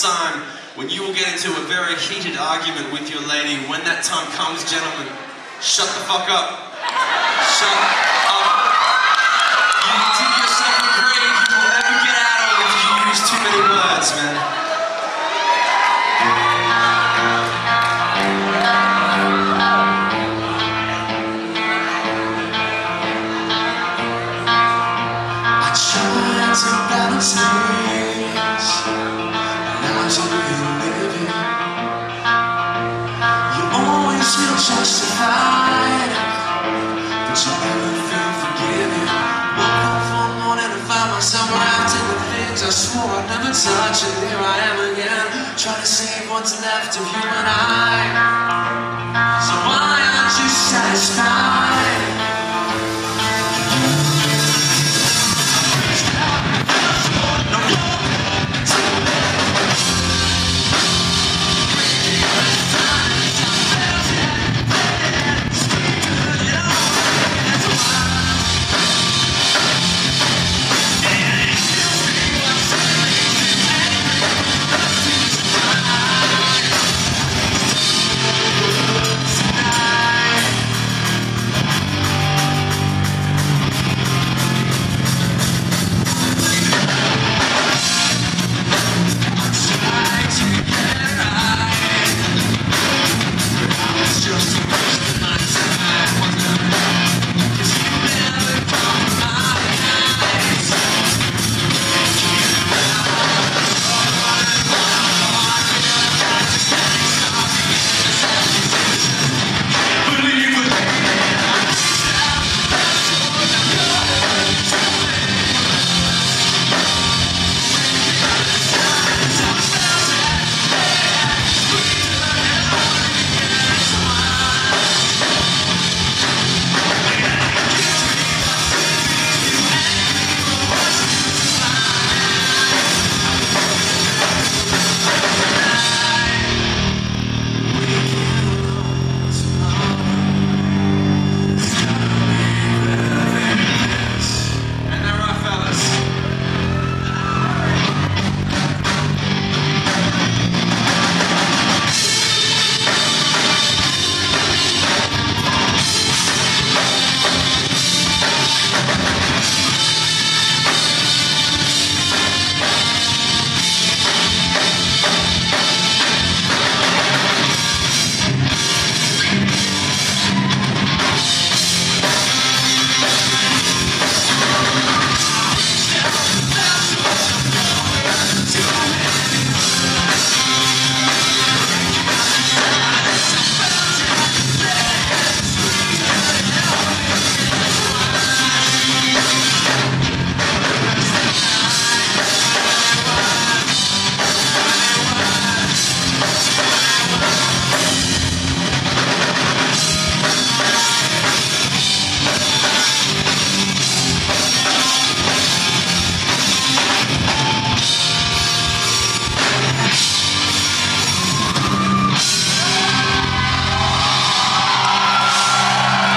time when you will get into a very heated argument with your lady. When that time comes, gentlemen, shut the fuck up. Shut up. You dig yourself a grave you will never get out of if you use too many words, man. Justified, but you never feel forgiven. Woke up one morning and found myself wrapped in the things I swore I'd never touch, and here I am again, trying to save what's left of you and I.